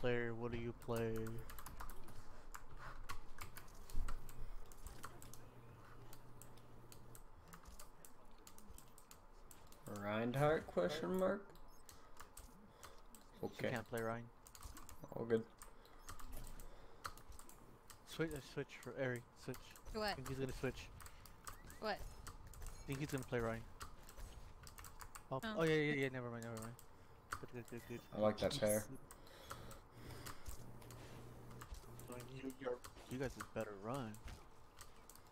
player, what do you play? Reinhardt question mark? You Okay, can't play Ryan. all good. Switch, uh, switch for Eri. Switch. I What? think he's gonna switch. What? I think he's gonna play Ryan. Oh, Oh. oh yeah, yeah, yeah. Never mind, never mind. Good, good, good, good. I like that chair. You, you're, guys is better run.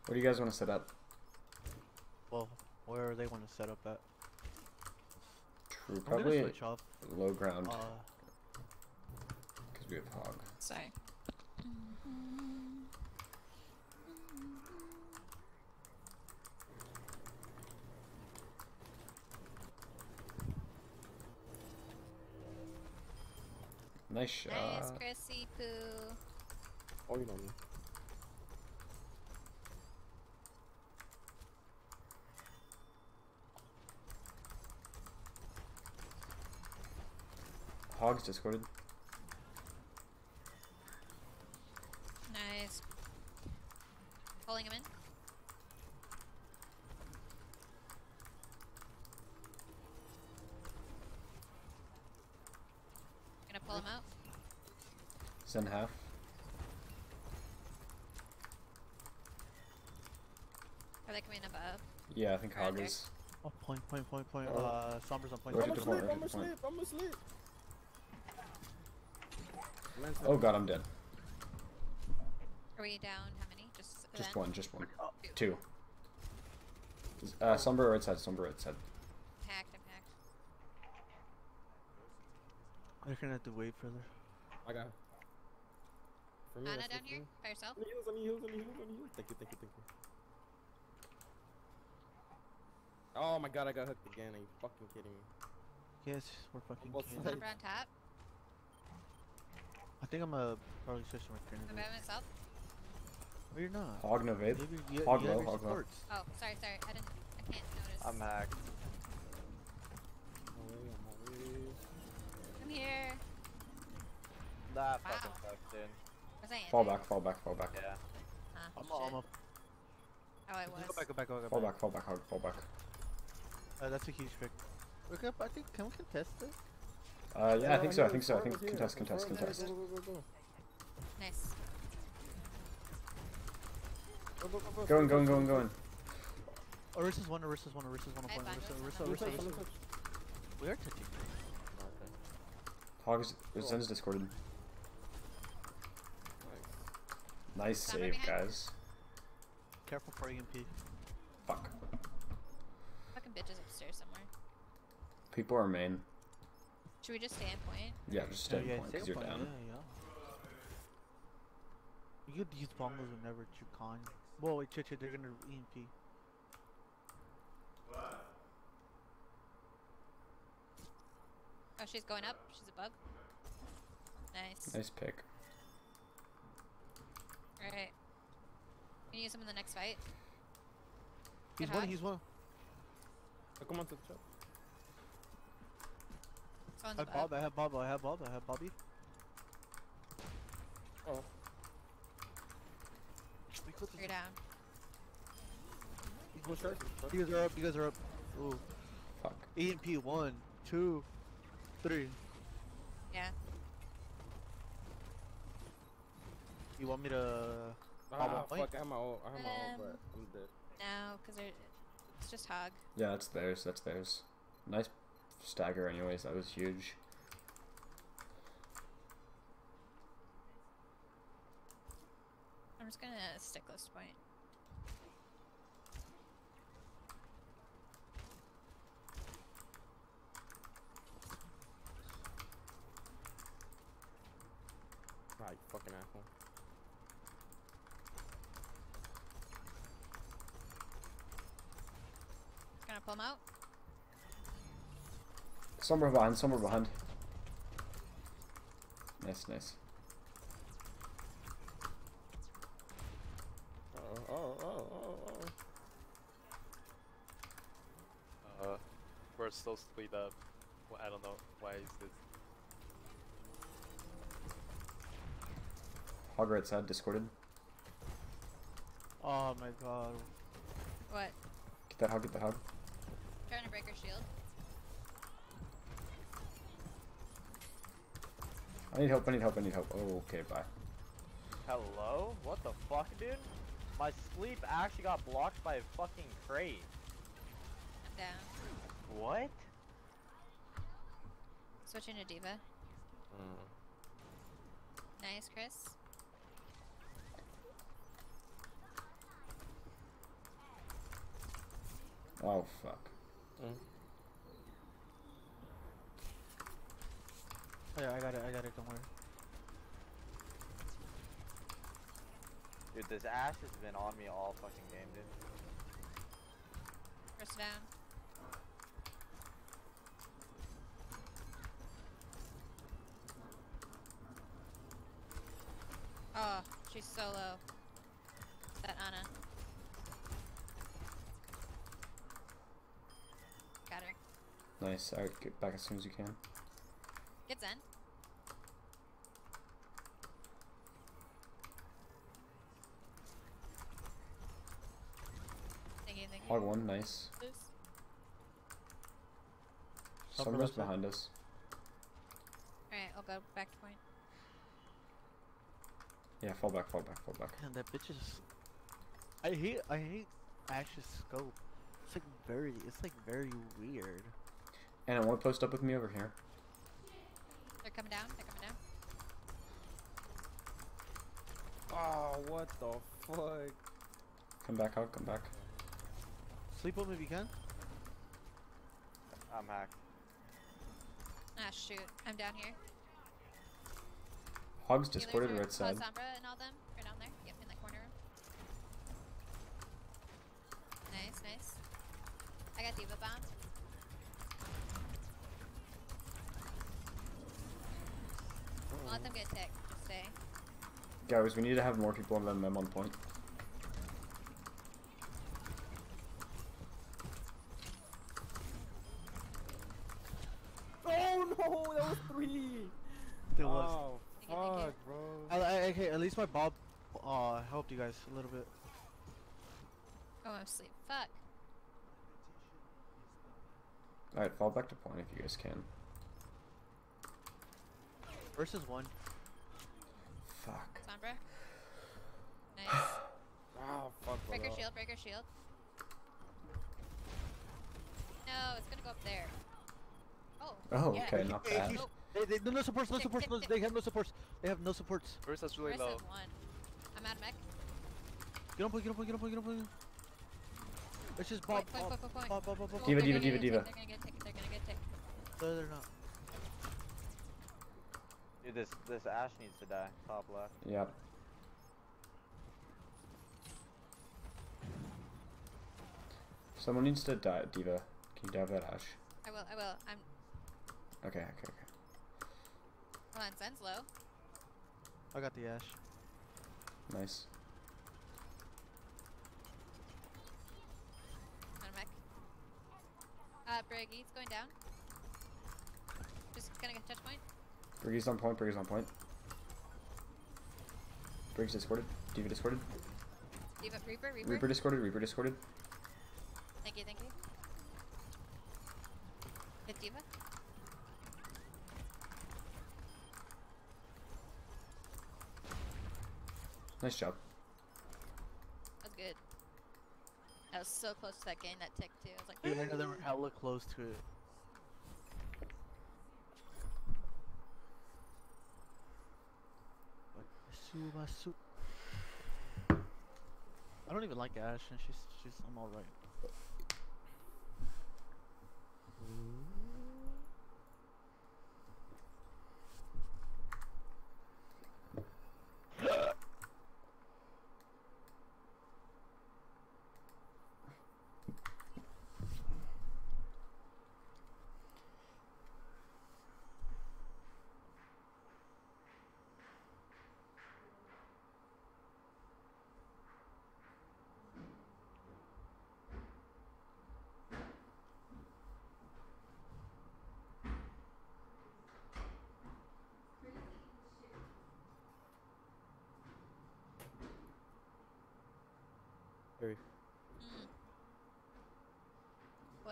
What do you guys want to set up? Well, where they want to set up at? True, I'm probably gonna switch off. low ground Uh, because we have hog. Sorry. Nice shot. Nice, Chrissy Poo. Oh, you know me. Hogs discorded. Nice. Pulling him in. Gonna pull him out. Zen half. Are they coming above? Yeah, I think hog is. oh, point, point, point, point. Oh. Uh, Sombra's on point. Rotate I'm to point, asleep, I'm rotate asleep, I'm asleep. Oh god, I'm dead. Are we down? How many? Just Just then? one, just one. Oh. Two. Uh, Sombra right side, Sombra right side. Hacked. I'm hacked. They're gonna have to wait further. I got. For me, Ana that's down here 15. by yourself. On the heels, on the heels, on the heels, on the heels. Thank you, thank you, thank you. Oh my god, I got hooked again. Are you fucking kidding me? Yes, we're fucking both kidding. sides. Sombra on top. I think I'm gonna probably switch my I'm turn. by myself. No, you're not. Hog no vape. Hog low, hog low. Oh, sorry, sorry. I didn't. I can't notice. I'm hacked. I'm away, I'm away. I'm here. That Wow. fucking sucks, dude. Was I in Fall back, fall back, fall back. Yeah. Huh, I'm, shit. a, I'm a, Oh, I was. Go back, go back, go back. Fall back, fall back, hog, fall back. Uh, that's a huge pick. We could, I think, can we contest it? Uh, yeah, I think so, I think so, I think here, contest, contest, was contest. here, Go, go, go, go, Nice. go. Go, go, go, go. Going, going, going, going. Orisa's one, Orisa's one, Orisa's one, I point. Orisa, Orisa Orisa, Orisa, touch, Orisa. blue touch. We are touching. Hog is, Zen's discorded. Nice. Nice save, guys. Careful for EMP. Fuck. Fucking bitches upstairs somewhere. People are main. Should we just stay in point? Yeah, just stay in yeah, point, stay because on you're point, down. Yeah, yeah. You could use bongos whenever you con. Whoa, wait, Chichi, they're gonna E EMP. Oh, she's going up. She's above. Nice. Nice pick. Alright. Can you use him in the next fight? He's Good one, hog. he's one. Come on to the top. I have. Bob, I have Bob, I have Bob, I have Bobby. Oh, You're down. go short. short. You guys are up, you guys are up. Ooh. Fuck. EMP, one, two, three. Yeah. You want me to... Ah, fuck, I have my ult, I have my ult, Um, but I'm dead. No, because it's just hog. Yeah, that's theirs, that's theirs. Nice stagger anyways, that was huge. I'm just gonna stick this point. Right, fucking asshole. Gonna pull him out. Somewhere behind, somewhere behind. Nice, nice. Oh, oh, oh, oh, oh. Uh, we're still split up. Well, I don't know why is this. Hog right side, discorded. Oh my god. What? Get that hog, get that hog. Trying to break her shield. I need help, I need help, I need help. Oh, okay, bye. Hello? What the fuck, dude? My sleep actually got blocked by a fucking crate. I'm down. What? Switching to D.Va. Mm. Nice, Chris. Oh, fuck. Mm. Oh, yeah, I got it, I got it, don't worry. Dude, this Ashe has been on me all fucking game, dude. Chris down. Oh, she's so low. That Ana. Got her. Nice. Alright, get back as soon as you can. Get Zen. Thank you, thank you. Hog one, nice. Loose. Upper Summer's left side. behind us. Alright, I'll go back to point. Yeah, fall back, fall back, fall back. Man, that bitch is. I hate, I hate Ashe's scope. It's like very, it's like very weird. And I want to post up with me over here. They're coming down. They're coming down. Oh, what the fuck? Come back, hog, come back. Sleep on me if you can. I'm hacked. Shoot. I'm down here. Hog's discorded right side. Sombra and all them are down there. Yep, in that corner room. Nice, nice. I got D.Va bound. Don't let them get ticked. Just stay. Guys, we need to have more people on them on point. Oh no, that was three. There was. Oh Thank you, thank you. fuck, bro. I, I, okay, at least my Bob, uh, helped you guys a little bit. Oh, I'm asleep. Fuck. Alright, fall back to point if you guys can. Versus one. Fuck. Sombra. Nice. Oh fuck, break her shield. Break her shield. No, it's gonna go up there. Oh. Yeah. okay, not Hey, bad. he's- They, they, no, no supports, no Tick, supports, tick, no, tick. they have no supports. They have no supports. Marisa's really Chris low. one. I'm out of mech. Get on point, get on point, get on point, get on point. It's just Bob, Point, point, Bob, point, point, Bob, Bob, Bob, Bob. Oh, D.Va, diva, diva, diva. They're gonna get ticked. They're gonna get ticked. No, they're not. Dude, this this Ashe needs to die. Top left. Yep. Someone needs to die, D.Va. Can you dive that Ashe? I will. I will. I'm. Okay, okay, okay. Hold on. Zen's low. I got the Ashe. Nice. Out of mech. Uh, Briggy's going down. Just gonna get touch point. Briggy's on point, Briggy's on point. Briggs discorded. D.Va discorded. D.Va, Reaper, Reaper. Reaper discorded, Reaper discorded. Thank you, thank you. Hit D.Va. Nice job. Oh, that was good. I was so close to that game, that tick too. I was like, Dude, I know they were hella close to it. I don't even like Ashe, and she's she's I'm all right.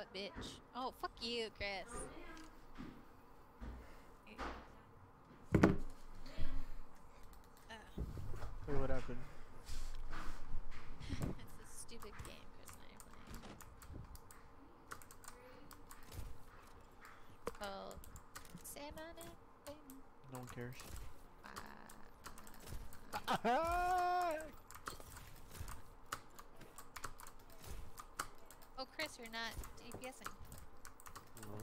What bitch? Oh, fuck you, Chris. Wait, what happened? it's this stupid game Chris and I are playing. Called Say My Name. No one cares. Uh, oh, Chris, you're not DPSing. No.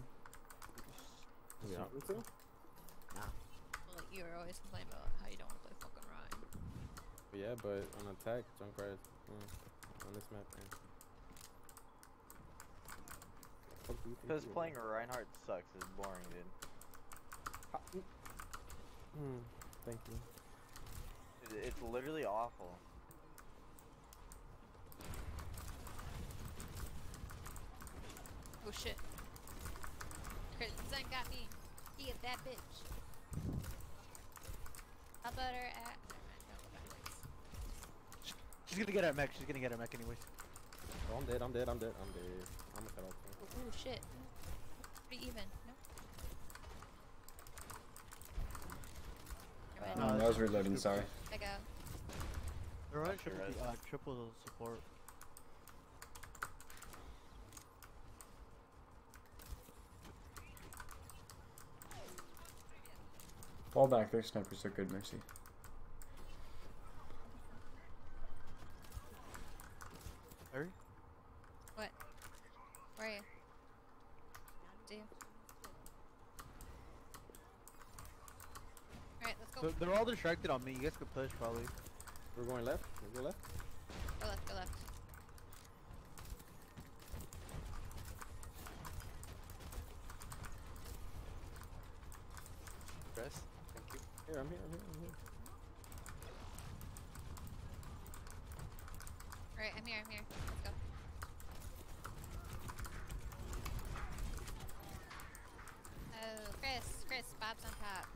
You want me to? Well, you were always complaining about how you don't want to play fucking Ryan. Yeah, but on attack, Junkrat mm, on this map. Man. Fuck do you think Because playing Reinhardt sucks is boring, dude. Mm. Hmm. Thank you. It- It's literally awful. Oh shit. Chris Zen got me. He is that bitch. How about her at. Never mind, don't go backwards. She's gonna get her mech. She's gonna get her mech anyways. Oh, I'm dead. I'm dead. I'm dead. I'm dead. I'm gonna cut off. Oh, shit. Pretty even. No? Never. Um, No, I was reloading, sorry. I go. They're running triple, uh, triple support. Fall back, their snipers are good, Mercy. Harry? What? Where are you? Do you? Alright, let's go. So they're all distracted on me. You guys could push probably. We're going left. We go left. Go left, go left. Chris, thank you. Here, I'm here. I'm here. I'm here. Alright, I'm here, I'm here. Let's go. Oh, Chris, Chris, Bob's on top.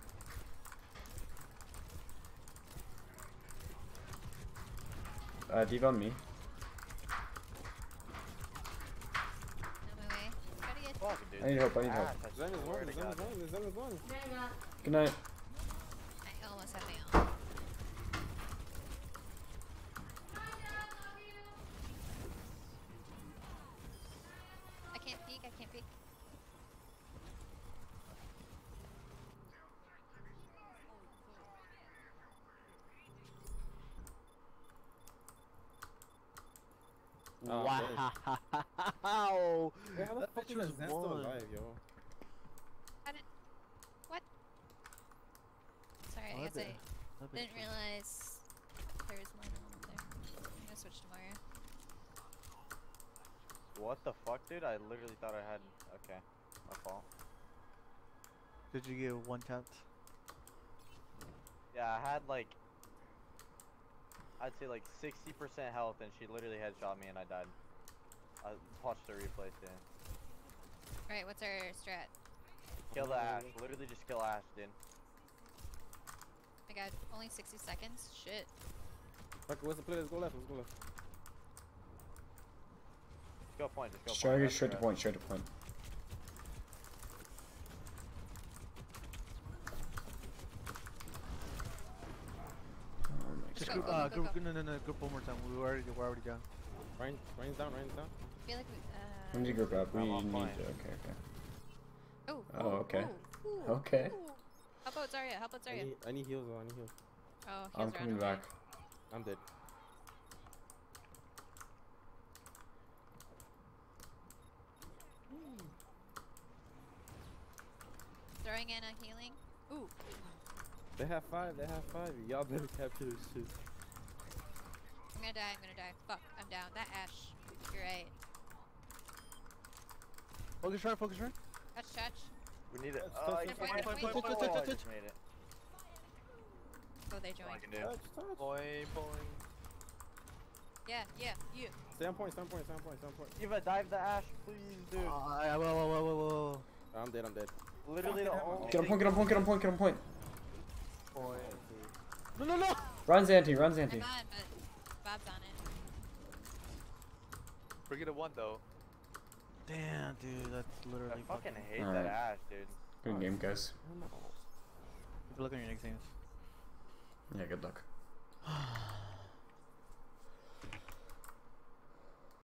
Uh, Div on me. On my way. Try to get. Fuck, dude. I need help, I need help. Ass, Zen is one. to Zen is one. Zen is one. Good night. I almost had my own. I can't peek, I can't peek. Oh, wow. Wait, how the That fuck is Zen still alive, yo? How did. What? Sorry, Oh, I that guess I bit- that bitch didn't was- realize there was more than one up there. I'm gonna switch to Mario. What the fuck, dude? I literally thought I had. Okay, my fault. Did you get one tapped? Yeah, I had like. I'd say like 60% health, and she literally headshot me, and I died. I watched the replay too. Alright, what's our strat? Kill the Ashe. Literally just kill Ashe, dude. I got only 60 seconds. Shit. Fuck, what's the play? Let's go left. Let's go left. Just go point. Just go Straight, point. straight, straight to point, straight to point. Oh my Just Go, go, go, uh, go, go, group, go. no, no, no, group one more time. We were already, we're already down. Ryan, Ryan's down. Ryan's down. I feel like we. Uh, We need to group up. We I'm need to. Okay, okay. Oh, Oh, okay. ooh, ooh, Okay. ooh. How about Zarya? How about I need, I need heals. though, I need heals. Oh, heals I'm coming the way. back. I'm dead. Throwing in a healing. Ooh, They have five. They have five. Y'all better capture this shit. I'm gonna die. I'm gonna die. Fuck, I'm down. That Ashe. You're right. Focus right, focus right. Touch, touch. We need it. Touch, Oh, touch, I touch, can't- touch, oh, touch, touch, touch, I touch, just touch. made it. Oh, they That's all I joined. can do. Touch, touch. Boy, boy. Yeah, yeah, you. Stay on point. Stay on point. Stay on point. Stay on point. Eva, dive the Ashe, please, dude. Uh, I, I, whoa, whoa, whoa, whoa, whoa. I'm dead. I'm dead. Literally the only Get on point, get on point, get on point, get on point. No, no, no! Run Zanty, run Zanty. I'm on, but Bob's on it. Brigade won though. Damn, dude, that's I literally fucking fucking. hate that Alright. Ashe, dude. Good game, guys. Look on your next games. Yeah, good luck.